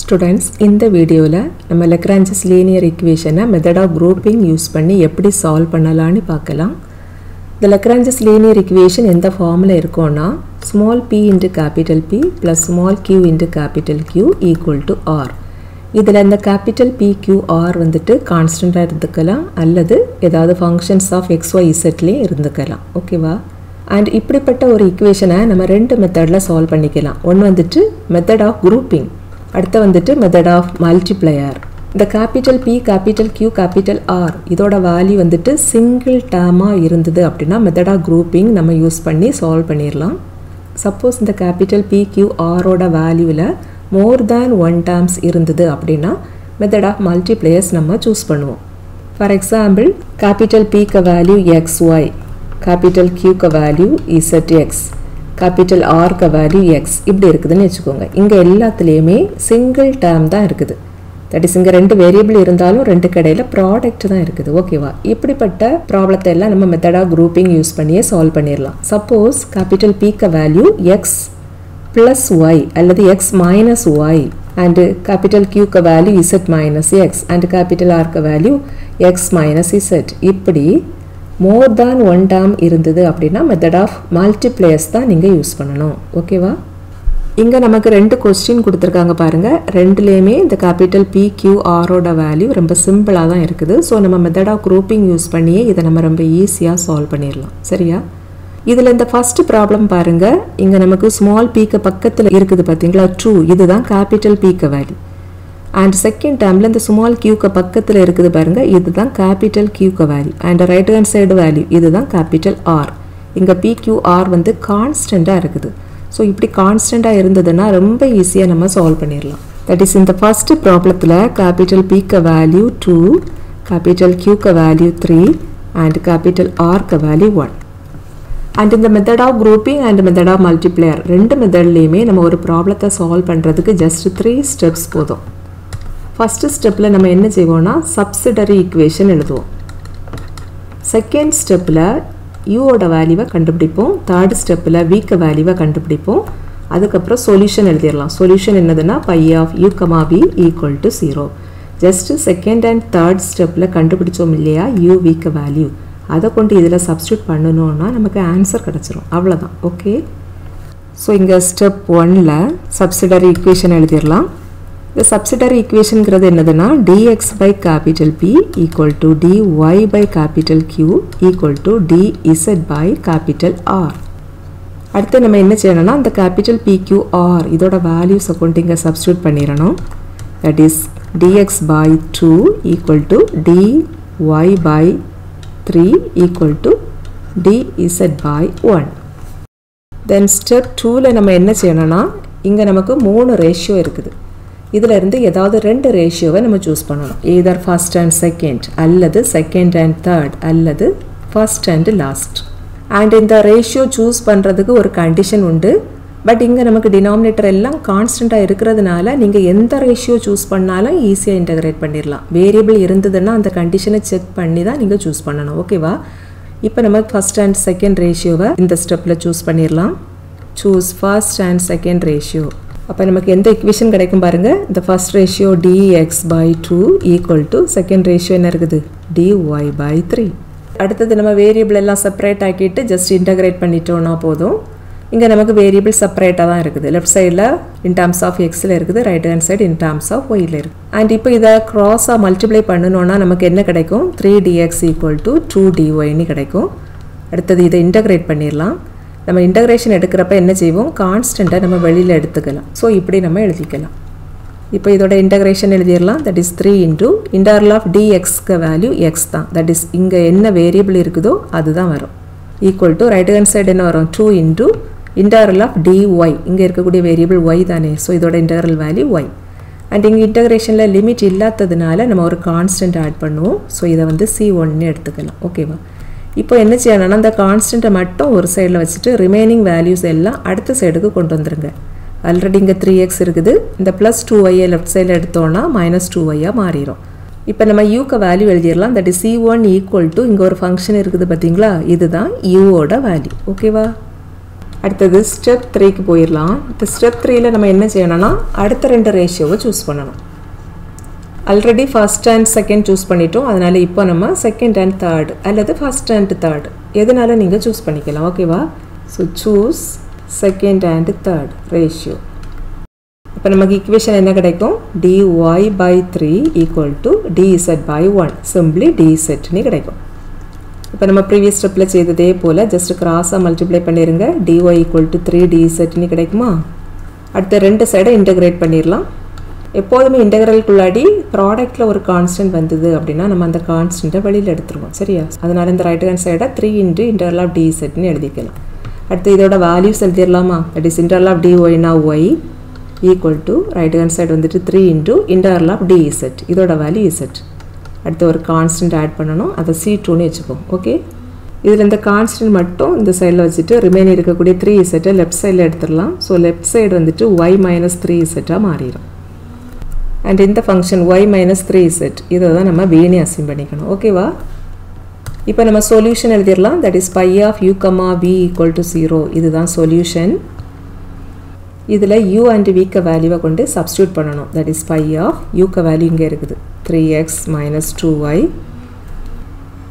Students இந்த வீடியோவில் நம்ம லெக்ரான்சஸ் லீனியர் ஈக்குவேஷனை மெத்தட் ஆஃப் குரூப்பிங் யூஸ் பண்ணி எப்படி சால்வ் பண்ணலான்னு பார்க்கலாம். இந்த லெக்ரான்சஸ் லீனியர் ஈக்குவேஷன் எந்த ஃபார்மில் இருக்கும்னா small P into capital P plus small Q into capital Q equal to R இதில் இந்த கேபிட்டல் பி கியூ ஆர் வந்துட்டு கான்ஸ்டண்ட்டாக இருந்துக்கலாம் அல்லது ஏதாவது ஃபங்க்ஷன்ஸ் ஆஃப் எக்ஸ் ஒய் இசட்லேயும் இருந்துக்கலாம். ஓகேவா அண்ட் இப்படிப்பட்ட ஒரு ஈக்குவேஷனை நம்ம ரெண்டு மெத்தடில் சால்வ் பண்ணிக்கலாம். ஒன்று வந்துட்டு மெத்தட் ஆஃப் குரூப்பிங் அடுத்து வந்துட்டு மெத்தட் ஆஃப் மல்டிப்ளையர் இந்த capital P capital Q capital R இதோட வேல்யூ வந்துட்டு சிங்கிள் டேர்மாக இருந்தது அப்படின்னா மெத்தட் ஆஃப் குரூப்பிங் நம்ம யூஸ் பண்ணி சால்வ் பண்ணிடலாம் சப்போஸ் இந்த கேபிட்டல் பி கியூ ஆரோட வேல்யூவில் மோர் தேன் ஒன் டேர்ம்ஸ் இருந்தது அப்படின்னா மெத்தட் ஆஃப் மல்டிப்ளையர்ஸ் நம்ம சூஸ் பண்ணுவோம். ஃபார் எக்ஸாம்பிள் கேபிட்டல் பிக்கு வேல்யூ எக்ஸ் ஒய் கேபிட்டல் கியூக்கு வேல்யூ இசட் எக்ஸ் கேபிட்டல் ஆர்க்கு வேல்யூ எக்ஸ் இப்படி இருக்குதுன்னு வச்சுக்கோங்க. இங்கே எல்லாத்துலேயுமே சிங்கிள் டேர்ம் தான் இருக்குது. தட் இஸ் இங்கே ரெண்டு வேரியபிள் இருந்தாலும் ரெண்டு கடையில் ப்ராடக்ட் தான் இருக்குது. ஓகேவா இப்படிப்பட்ட ப்ராப்ளத்தை எல்லாம் நம்ம மெத்தடாக குரூப்பிங் யூஸ் பண்ணியே சால்வ் பண்ணிடலாம் சப்போஸ் கேபிட்டல் பிக்கு வேல்யூ எக்ஸ் ப்ளஸ் ஒய் அல்லது x minus y and capital கியூக்க value z minus x and capital ஆர்க்க value X minus Z இப்படி மோர் தேன் ஒன் டேர்ம் இருந்தது அப்படின்னா மெத்தட் ஆஃப் மல்டிப்ளேயர்ஸ் தான் நீங்கள் யூஸ் பண்ணணும். ஓகேவா இங்கே நமக்கு ரெண்டு கொஸ்டின் கொடுத்துருக்காங்க பாருங்கள் ரெண்டுலேயுமே இந்த கேபிட்டல் பி கியூ ஆரோட வேல்யூ ரொம்ப சிம்பிளாக தான் இருக்குது. ஸோ நம்ம மெத்தட் ஆஃப் குரூப்பிங் யூஸ் பண்ணியே இதை நம்ம ரொம்ப ஈஸியாக சால்வ் பண்ணிடலாம் சரியா? இதில் இந்த ஃபஸ்ட்டு ப்ராப்ளம் பாருங்கள் இங்கே நமக்கு ஸ்மால் பீக்கு பக்கத்தில் இருக்குது பார்த்தீங்களா ட்ரூ இதுதான் கேபிட்டல் பீக்கு வேல்யூ அண்ட் செகண்ட் டேர்மில் இந்த ஸ்மால் கியூக்கு பக்கத்தில் இருக்குது பாருங்கள் இதுதான் capital கியூக்கு value and right hand side value இதுதான் கேபிட்டல் ஆர் இங்கே பிக்யூஆர் வந்து கான்ஸ்டண்ட்டாக இருக்குது. ஸோ இப்படி கான்ஸ்டண்ட்டாக இருந்ததுன்னா ரொம்ப ஈஸியாக நம்ம சால்வ் பண்ணிடலாம் தட் இஸ் இந்த ஃபர்ஸ்ட் ப்ராப்ளத்தில் கேபிட்டல் பிக்கு வேல்யூ டூ கேபிட்டல் கியூக்கு வேல்யூ த்ரீ அண்ட் கேபிட்டல் ஆர்க்கு வேல்யூ ஒன் அண்ட் இந்த method of grouping and method of multiplier ரெண்டு மெத்தட்லேயுமே நம்ம ஒரு ப்ராப்ளத்தை சால்வ் பண்ணுறதுக்கு ஜஸ்ட் த்ரீ ஸ்டெப்ஸ் போதும். ஃபஸ்ட்டு ஸ்டெப்பில் நம்ம என்ன செய்வோம்னா சப்சிடரி ஈக்குவேஷன் எழுதுவோம். செகண்ட் ஸ்டெப்பில் யூவோட வேல்யூவை கண்டுபிடிப்போம். தேர்ட் ஸ்டெப்பில் வீக்க வேல்யூவை கண்டுபிடிப்போம். அதுக்கப்புறம் சொல்யூஷன் எழுதிடலாம். சொல்யூஷன் என்னதுன்னா phi of u comma v equal to zero just second and third ஸ்டெப்பில் கண்டுபிடிச்சோம் இல்லையா யூ வீக்க வேல்யூ அதை கொண்டு இதில் சப்ஸ்டியூட் பண்ணணுன்னா நமக்கு ஆன்சர் கிடச்சிரும். அவ்வளோதான் ஓகே ஸோ இங்கே ஸ்டெப் ஒனில் சப்சிடரி ஈக்குவேஷன் எழுதிடலாம். இந்த சப்சிடரி ஈக்குவேஷனுங்கிறது என்னதுன்னா dx by capital P equal to y by capital q equal to z by capital R அடுத்து நம்ம என்ன செய்யணும்னா இந்த கேபிட்டல் PQR இதோட வேல்யூஸை கொண்டு இங்கே சப்ஸ்டியூட் பண்ணிடணும். That is dx by two equal to dy by three equal to dz by one then step டூவில் நம்ம என்ன செய்யணும்னா இங்கே நமக்கு மூணு ரேஷியோ இருக்குது. இதில் இருந்து ஏதாவது ரெண்டு ரேஷியோவை நம்ம சூஸ் பண்ணணும். Either ஃபர்ஸ்ட் அண்ட் செகண்ட் அல்லது செகண்ட் அண்ட் தேர்ட் அல்லது ஃபர்ஸ்ட் அண்ட் லாஸ்ட் அண்ட் இந்த ரேஷியோ சூஸ் பண்ணுறதுக்கு ஒரு கண்டிஷன் உண்டு. பட் இங்கே நமக்கு டினாமினேட்டர் எல்லாம் கான்ஸ்டண்ட்டாக இருக்கிறதுனால நீங்கள் எந்த ரேஷியோ சூஸ் பண்ணாலும் ஈஸியாக இன்டகிரேட் பண்ணிடலாம் வேரியபிள் இருந்ததுன்னா அந்த கண்டிஷனை செக் பண்ணி தான் நீங்கள் சூஸ் பண்ணணும் ஓகேவா இப்போ நம்ம ஃபர்ஸ்ட் அண்ட் செகண்ட் ரேஷியோவை இந்த ஸ்டெப்பில் சூஸ் பண்ணிடலாம் choose first and second ratio அப்போ நமக்கு எந்த இக்குவேஷன் கிடைக்கும் பாருங்கள் இந்த first ratio dx by two equal to second ratio என்ன இருக்குது? dy பை த்ரீ அடுத்தது நம்ம வேரியபிள் எல்லாம் செப்பரேட் ஆக்கிட்டு ஜஸ்ட் இன்டகிரேட் பண்ணிட்டோம்னா போதும். இங்கே நமக்கு வேரியபிள் செப்பரேட்டாக தான் இருக்குது. லெஃப்ட் சைடில் இன் டேர்ம்ஸ் ஆஃப் எக்ஸில் இருக்குது right hand side in terms of while இருக்குது அண்ட் இப்போ இதை க்ராஸாக மல்டிப்ளை பண்ணணுன்னா நமக்கு என்ன கிடைக்கும்? Three dx equal to two டிஒய்னு கிடைக்கும். அடுத்தது இதை இன்டகிரேட் பண்ணிடலாம். நம்ம இன்டகிரேஷன் எடுக்கிறப்ப என்ன செய்வோம்? கான்ஸ்டண்ட்டை நம்ம வெளியில் எடுத்துக்கலாம். ஸோ இப்படி நம்ம எழுதிக்கலாம். இப்போ இதோட இன்டகிரேஷன் எழுதிடலாம். That is three into interval of டிஎக்ஸ்க்கு value X தான். தட் இஸ் இங்கே என்ன வேரியபிள் இருக்குதோ அதுதான் வரும். Equal to right hand side என்ன வரும்? Two into interval of d y இங்கே இருக்கக்கூடிய வேரியபிள் ஒய் தானே. ஸோ இதோட இன்டகரல் வேல்யூ ஒய் அண்ட் இங்கே இன்டகிரேஷனில் லிமிட் இல்லாததுனால நம்ம ஒரு கான்ஸ்டன்ட் ஆட் பண்ணுவோம். ஸோ இதை வந்து சி ஒன்னு எடுத்துக்கலாம். ஓகேவா இப்போ என்ன செய்யணும்னா அந்த கான்ஸ்டண்ட்டை மட்டும் ஒரு சைடில் வச்சுட்டு ரிமைனிங் வேல்யூஸ் எல்லாம் அடுத்த சைடுக்கு கொண்டு வந்துருங்க. ஆல்ரெடி இங்கே த்ரீ எக்ஸ் இருக்குது. இந்த ப்ளஸ் டூ ஒய்யை லெஃப்ட் சைடில் எடுத்தோன்னா மைனஸ் டூ ஒய்யாக மாறிடும் இப்போ நம்ம யூக்கு வேல்யூ எழுதிடலாம். That is c one equal to இங்கே ஒரு ஃபங்க்ஷன் இருக்குது பார்த்தீங்களா? இதுதான் யூவோட வேல்யூ ஓகேவா அடுத்தது ஸ்டெப் த்ரீக்கு போயிடலாம். இந்த ஸ்டெப் த்ரீயில் நம்ம என்ன செய்யணும்னா அடுத்த ரெண்டு ரேஷியோவை சூஸ் பண்ணணும். Already first and second choose பண்ணிட்டோம். அதனால் இப்போ நம்ம செகண்ட் அண்ட் தேர்ட் அல்லது ஃபஸ்ட் அண்ட் தேர்ட் எதனால நீங்கள் சூஸ் பண்ணிக்கலாம்? ஓகேவா so choose second and third ratio இப்போ நமக்கு இக்குவேஷன் என்ன கிடைக்கும்? dy by three equal to z by one simply டிசெட்னு கிடைக்கும். இப்போ நம்ம ப்ரீவியஸ் ஸ்டெப்பில் செய்ததே போல் ஜஸ்ட் கிராஸாக மல்டிப்ளை பண்ணிடுங்க dy ஈக்குவல் டு த்ரீ டிசெட்னு கிடைக்குமா? அடுத்த ரெண்டு சைடை இன்டகிரேட் பண்ணிடலாம் எப்போதுமே இன்டகிரலுக்குள்ளாடி ப்ராடக்ட்டில் ஒரு கான்ஸ்டன்ட் வந்தது அப்படின்னா நம்ம அந்த கான்ஸ்டண்ட்டை வெளியில் எடுத்துருவோம். சரியா? அதனால் இந்த ரைட் ஹேண்ட் சைடை த்ரீ இன்ட்டு இன்டர்வல் ஆஃப் டிசெட்னு எழுதிக்கலாம். அடுத்து இதோட values எழுதிடலாமா? That is interval of D ஒய்னா Y equal to right hand side வந்துட்டு three into interval of D Z இதோட வேல்யூ இசெட் அடுத்து ஒரு கான்ஸ்டன்ட் ஆட் பண்ணணும். அதை சி டூன்னு வச்சுப்போம். ஓகே இதில் இந்த கான்ஸ்டன்ட் மட்டும் இந்த சைடில் வச்சுட்டு ரிமைன் இருக்கக்கூடிய த்ரீ இசெட்டை லெஃப்ட் சைடில் எடுத்துடலாம். ஸோ லெஃப்ட் சைடு வந்துட்டு ஒய் மைனஸ் த்ரீ இசெட்டாக மாறிடும் அண்ட் இந்த function y minus three z இதை தான் நம்ம வீணே அசிம் பண்ணிக்கணும். ஓகேவா இப்போ நம்ம சொல்யூஷன் எழுதிடலாம். That is phi of u comma v equal to zero இதுதான் சொல்யூஷன் இதில் யூ அண்ட் விக்க வேல்யூவை கொண்டு சப்ஸ்டியூட் பண்ணணும். தட் இஸ் பை ஆஃப் யூக்க வேல்யூ இங்கே இருக்குது. Three x minus two y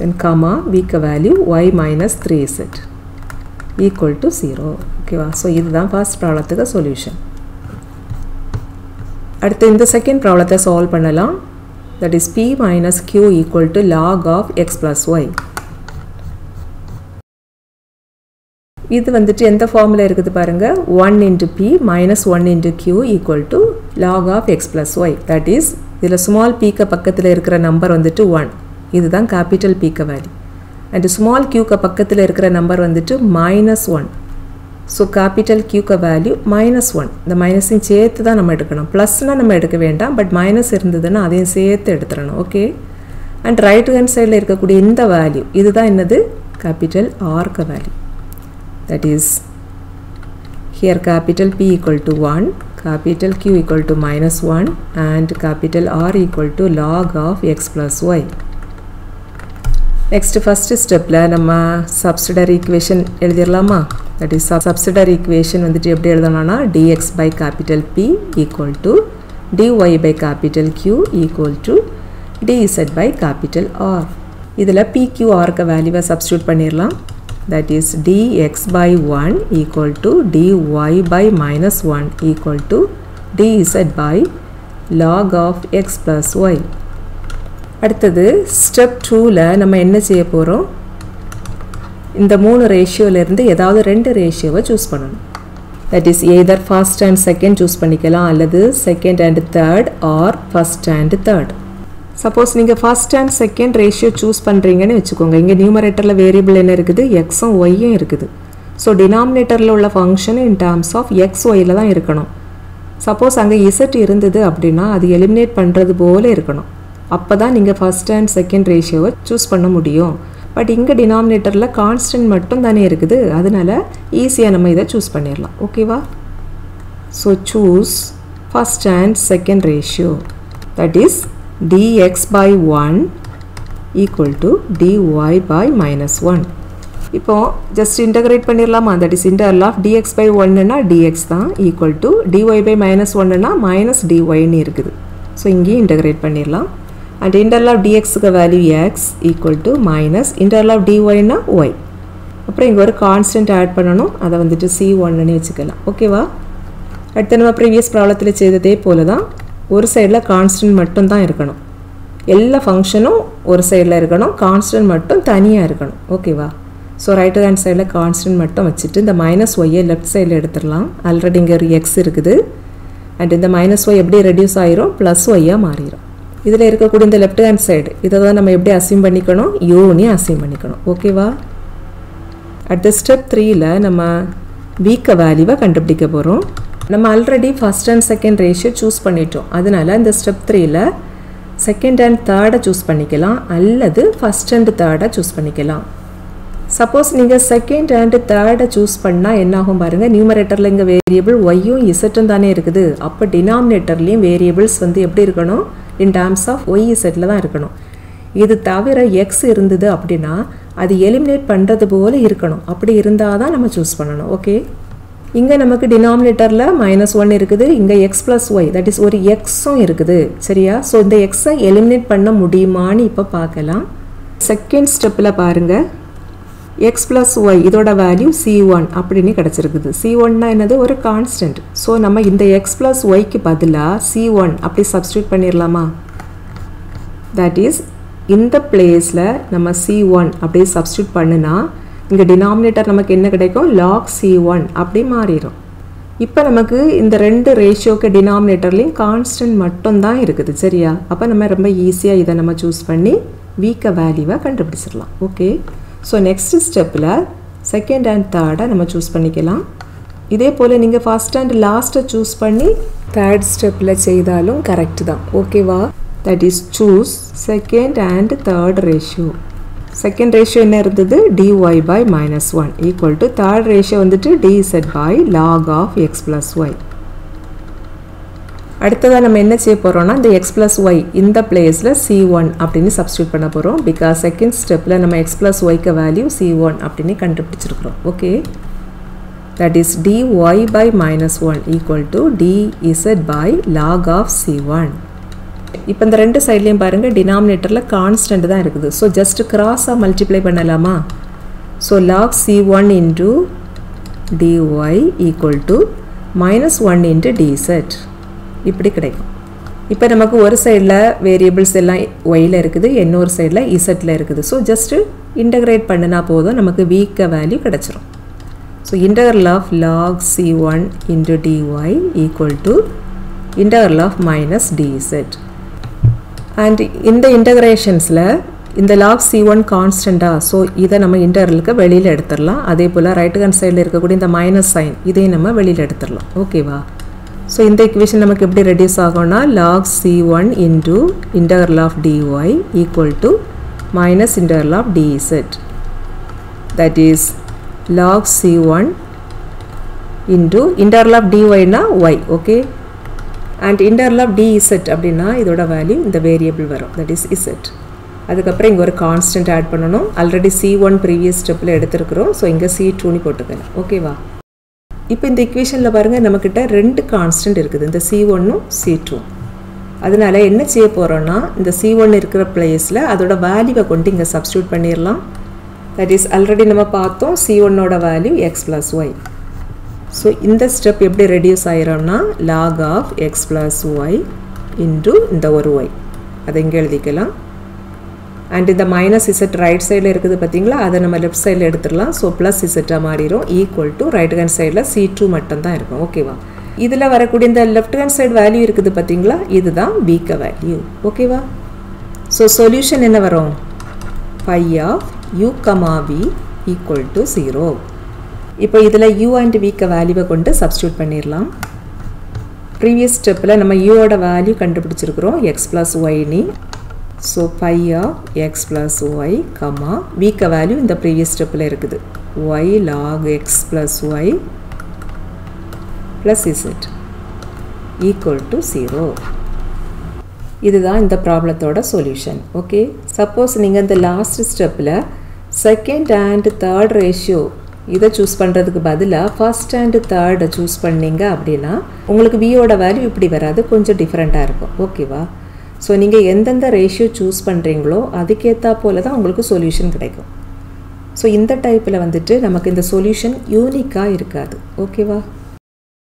then comma விக்க value y minus three z equal to zero ஓகேவா ஸோ இதுதான் ஃபர்ஸ்ட் ப்ராப்ளத்துக்கு சொல்யூஷன் அடுத்து இந்த செகண்ட் ப்ராப்ளத்தை சால்வ் பண்ணலாம். That is P minus Q equal to log of x plus y இது வந்துட்டு எந்த ஃபார்மில் இருக்குது பாருங்கள் one into P minus one into Q equal to log of x plus y that is இதில் ஸ்மால் பீக்க பக்கத்தில் இருக்கிற நம்பர் வந்துட்டு ஒன் இதுதான் கேபிட்டல் பீக்க வேல்யூ அண்ட் ஸ்மால் கியூக்க பக்கத்தில் இருக்கிற நம்பர் வந்துட்டு மைனஸ் ஒன் ஸோ கேபிட்டல் கியூக்க வேல்யூ மைனஸ் ஒன் இந்த மைனஸையும் சேர்த்து தான் நம்ம எடுக்கணும். ப்ளஸ்னால் நம்ம எடுக்க வேண்டாம். பட் மைனஸ் இருந்ததுன்னா அதையும் சேர்த்து எடுத்துடணும். ஓகே அண்ட் ரைட் ஹேண்ட் சைடில் இருக்கக்கூடிய இந்த வேல்யூ இதுதான் என்னது? Capital ஆர்க்க value that is here capital P equal to one capital Q equal to minus 1 and capital R equal to log of x plus y next first ஸ்டெப்பில் நம்ம subsidiary equation எழுதிடலாமா? That is subsidiary equation வந்துட்டு எப்படி எழுதணும்னா dx by capital P equal to dy by capital Q equal to dz by capital R இதில் பிக்யூஆருக்கு வேல்யூவை substitute பண்ணிடலாம் that is dx by 1 equal to dy by minus 1 equal to dz by log of x plus y. அடுத்தது step டூவில் நம்ம என்ன செய்ய போகிறோம் இந்த மூணு ரேஷியோலேருந்து ஏதாவது ரெண்டு ரேஷியோவை சூஸ் பண்ணணும். That is either first and second choose பண்ணிக்கலாம் அல்லது second and third or first and third suppose நீங்கள் first and second ratio choose பண்ணுறீங்கன்னு வச்சுக்கோங்க. இங்கே நியூமரேட்டரில் வேரியபிள் என்ன இருக்குது? எக்ஸும் ஒய்யும் இருக்குது. ஸோ டினாமினேட்டரில் உள்ள function in terms of x while தான் இருக்கணும். சப்போஸ் அங்கே இசட் இருந்தது அப்படின்னா அது எலிமினேட் பண்ணுறது போல இருக்கணும். அப்போ தான் நீங்கள் ஃபர்ஸ்ட் அண்ட் செகண்ட் ரேஷியோவை சூஸ் பண்ண முடியும். பட் இங்கே டினாமினேட்டரில் கான்ஸ்டன்ட் மட்டும் தானே இருக்குது. அதனால ஈஸியாக நம்ம இதை சூஸ் பண்ணிடலாம் ஓகேவா so choose first and second ratio that is dx by 1 equal to dy by minus 1 இப்போ ஜஸ்ட் இன்டகிரேட் பண்ணிடலாமா that is interval of dx by 1னா dx தான் equal to dy by minus 1னா மைனஸ் dyன்னு இருக்குது. So இங்கேயும் integrate பண்ணிடலாம் and of of dxக்கு value x equal to minus interval of dyனா y. அப்புறம் இங்கே ஒரு கான்ஸ்டன்ட் ஆட் பண்ணணும். அதை வந்துட்டு சி ஒன்னு வச்சுக்கலாம். ஓகேவா அடுத்து நம்ம ப்ரீவியஸ் ப்ராப்ளத்தில் செய்ததே போல தான் ஒரு சைடில் கான்ஸ்டன்ட் மட்டும் தான் இருக்கணும். எல்லா ஃபங்க்ஷனும் ஒரு சைடில் இருக்கணும். கான்ஸ்டன்ட் மட்டும் தனியாக இருக்கணும். ஓகேவா ஸோ ரைட் ஹேண்ட் சைடில் கான்ஸ்டன்ட் மட்டும் வச்சுட்டு இந்த மைனஸ் ஒய்யை லெஃப்ட் சைடில் எடுத்துடலாம். ஆல்ரெடி இங்கே ஒரு எக்ஸ் இருக்குது. அண்ட் இந்த மைனஸ் ஒய் எப்படி ரெடியூஸ் ஆயிரும்? ப்ளஸ் ஒய்யாக மாறிடும் இதில் இருக்கக்கூடிய இந்த லெஃப்ட் ஹேண்ட் சைடு இதை தான் நம்ம எப்படி அசீம் பண்ணிக்கணும்? யூனி அசீம் பண்ணிக்கணும். ஓகேவா அடுத்த ஸ்டெப் த்ரீயில் நம்ம வீக்க வேல்யூவை கண்டுபிடிக்க போகிறோம் நம்ம already first and second ratio choose பண்ணிட்டோம். அதனால இந்த ஸ்டெப் த்ரீயில் செகண்ட் அண்ட் தேர்டை சூஸ் பண்ணிக்கலாம். அல்லது ஃபஸ்ட் அண்ட் தேர்டை சூஸ் பண்ணிக்கலாம். சப்போஸ் நீங்கள் செகண்ட் அண்ட் தேர்டை சூஸ் பண்ணால் என்னாகும் பாருங்கள் நியூமரேட்டரில் இங்கே வேரியபிள் ஒய்யும் இசட்டும் தானே இருக்குது. அப்போ டினாமினேட்டர்லேயும் வேரியபிள்ஸ் வந்து எப்படி இருக்கணும்? இன் டேர்ம்ஸ் ஆஃப் ஒய் இசட்டில் தான் இருக்கணும். இது தவிர எக்ஸ் இருந்தது அப்படின்னா அது எலிமினேட் பண்ணுறது போல் இருக்கணும். அப்படி இருந்தால் தான் நம்ம சூஸ் பண்ணணும் ஓகே இங்கே நமக்கு டினாமினேட்டரில் மைனஸ் ஒன் இருக்குது இங்கே x plus y that is ஒரு எக்ஸும் இருக்குது சரியா? ஸோ இந்த எக்ஸை எலிமினேட் பண்ண முடியுமான்னு இப்போ பார்க்கலாம். செகண்ட் ஸ்டெப்பில் பாருங்கள் எக்ஸ் ப்ளஸ் ஒய் இதோட வேல்யூ சி ஒன் அப்படின்னு கிடச்சிருக்குது. சி ஒன்னா என்னது? ஒரு கான்ஸ்டன்ட் ஸோ நம்ம இந்த எக்ஸ் ப்ளஸ் ஒய்க்கு பதிலாக சி ஒன் அப்படி சப்ஸ்டியூட் பண்ணிடலாமா தட் இஸ் இந்த பிளேஸில் நம்ம சி ஒன் அப்படியே சப்ஸ்டியூட் பண்ணுனா இங்கே டினாமினேட்டர் நமக்கு என்ன கிடைக்கும்? லாக் சி ஒன் அப்படி மாறிடும் இப்போ நமக்கு இந்த ரெண்டு ரேஷியோக்கு டினாமினேட்டர்லேயும் கான்ஸ்டன்ட் மட்டும்தான் இருக்குது சரியா? அப்போ நம்ம ரொம்ப ஈஸியாக இதை நம்ம சூஸ் பண்ணி வீக்க வேல்யூவை கண்டுபிடிச்சிடலாம் ஓகே ஸோ நெக்ஸ்ட்டு ஸ்டெப்பில் செகண்ட் அண்ட் தேர்டை நம்ம சூஸ் பண்ணிக்கலாம். இதே போல் நீங்கள் ஃபஸ்ட் அண்ட் லாஸ்ட்டை சூஸ் பண்ணி தேர்ட் ஸ்டெப்பில் செய்தாலும் கரெக்ட் தான். ஓகேவா that is choose second and third ratio second ratio என்ன இருந்தது? Dy by minus one equal to third ratio வந்துட்டு dz by log of x plus y அடுத்ததாக நம்ம என்ன செய்ய போகிறோம்னா இந்த எக்ஸ் ப்ளஸ் ஒய் இந்த பிளேஸில் சி ஒன் அப்படின்னு சப்ஸ்டியூட் பண்ண போகிறோம் பிகாஸ் செகண்ட் ஸ்டெப்பில் நம்ம எக்ஸ் ப்ளஸ் ஒய்க்கு வேல்யூ சி ஒன் அப்படின்னு கண்டுபிடிச்சிருக்கிறோம். Okay that is dy by minus 1 equal to dz by log of c1 இப்போ இந்த ரெண்டு சைட்லேயும் பாருங்கள் டினாமினேட்டரில் கான்ஸ்டன்ட் தான் இருக்குது. ஸோ ஜஸ்ட் கிராஸாக மல்டிப்ளை பண்ணலாமா? So log c one into dy equal to minus one into dz இப்படி கிடைக்கும். இப்போ நமக்கு ஒரு சைடில் வேரியபிள்ஸ் எல்லாம் ஒயில் இருக்குது இன்னொரு சைடில் இசட்டில் இருக்குது. ஸோ ஜஸ்ட்டு இன்டகிரேட் பண்ணினா போதும் நமக்கு வீக்க வேல்யூ கிடச்சிரும். So integral of log c one into dy equal to integral of minus dz and இந்த இன்டகிரேஷன்ஸில் இந்த லாக் சி ஒன் கான்ஸ்டண்ட்டாக ஸோ இதை நம்ம இன்டர்வலுக்கு வெளியில் எடுத்துடலாம். அதே போல் ரைட் ஹேண்ட் சைடில் இருக்கக்கூடிய இந்த மைனஸ் சைன் இதையும் நம்ம வெளியில் எடுத்துடலாம். ஓகேவா ஸோ இந்த இக்குவேஷன் நமக்கு எப்படி ரெடியூஸ் ஆகும்னா log c one into integral of dy equal to minus integral of dz that is log c1 into integral of dy னா y okay and integral of dz அப்படின்னா இதோட வேல்யூ இந்த variable வரும். That is z. அதுக்கப்புறம் இங்கே ஒரு constant add பண்ணணும். Already C one previous ஸ்டெப்பில் எடுத்துருக்குறோம். ஸோ இங்கே சி டூனி போட்டுக்கலாம் ஓகேவா இப்போ இந்த இக்குவேஷனில் பாருங்கள் நம்மக்கிட்ட ரெண்டு கான்ஸ்டன்ட் இருக்குது. இந்த சி ஒன்னும் சி டூ அதனால் என்ன செய்ய போகிறோன்னா இந்த சி ஒன் இருக்கிற பிளேஸில் அதோட வேல்யூவை கொண்டு இங்கே சப்ஸ்டியூட் பண்ணிடலாம் தட் இஸ் ஆல்ரெடி நம்ம பார்த்தோம் சி ஒன்னோட value x plus y so இந்த ஸ்டெப் எப்படி reduce ஆகிறோம்னா log of x plus y into இந்த ஒரு ஒய் அதை இங்கே எழுதிக்கலாம். அண்ட் இந்த மைனஸ் இசட் ரைட் சைடில் இருக்குது பார்த்தீங்களா? அதை நம்ம லெஃப்ட் சைடில் எடுத்துடலாம். ஸோ ப்ளஸ் இசட்டாக மாறிடும். ஈக்குவல் டு ரைட் ஹேண்ட் சைடில் சி டூ மட்டும் தான் இருக்கும் ஓகேவா இதில் வரக்கூடிய இந்த லெஃப்ட் ஹேண்ட் சைடு வேல்யூ இருக்குது பார்த்தீங்களா? இதுதான் வீக்க வேல்யூ ஓகேவா ஸோ சொல்யூஷன் என்ன வரும்? Phi of u comma v equal to zero இப்போ இதில் யூ அண்ட் வீக்க வேல்யூவை கொண்டு சப்ஸ்டியூட் பண்ணிடலாம். ப்ரீவியஸ் ஸ்டெப்பில் நம்ம யூவோட வேல்யூ கண்டுபிடிச்சிருக்கிறோம். எக்ஸ் ப்ளஸ் ஒய்னி so pi of x plus y comma வீக்க value இந்த ப்ரீவியஸ் ஸ்டெப்பில் இருக்குது. Y log x plus y plus z equal to zero இதுதான் இந்த ப்ராப்ளத்தோட சொல்யூஷன் ஓகே சப்போஸ் நீங்கள் இந்த லாஸ்ட் ஸ்டெப்பில் செகண்ட் அண்ட் தேர்ட் ரேஷியோ இதை சூஸ் பண்ணுறதுக்கு பதிலாக ஃபஸ்ட் அண்டு தேர்டை சூஸ் பண்ணீங்க அப்படின்னா உங்களுக்கு வியோட வேல்யூ இப்படி வராது கொஞ்சம் டிஃப்ரெண்ட்டாக இருக்கும். ஓகேவா ஸோ நீங்கள் எந்தெந்த ரேஷியோ சூஸ் பண்ணுறீங்களோ அதுக்கேற்றா போல தான் உங்களுக்கு சொல்யூஷன் கிடைக்கும். ஸோ இந்த டைப்பில் வந்துட்டு நமக்கு இந்த சொல்யூஷன் யூனிக்காக இருக்காது. ஓகேவா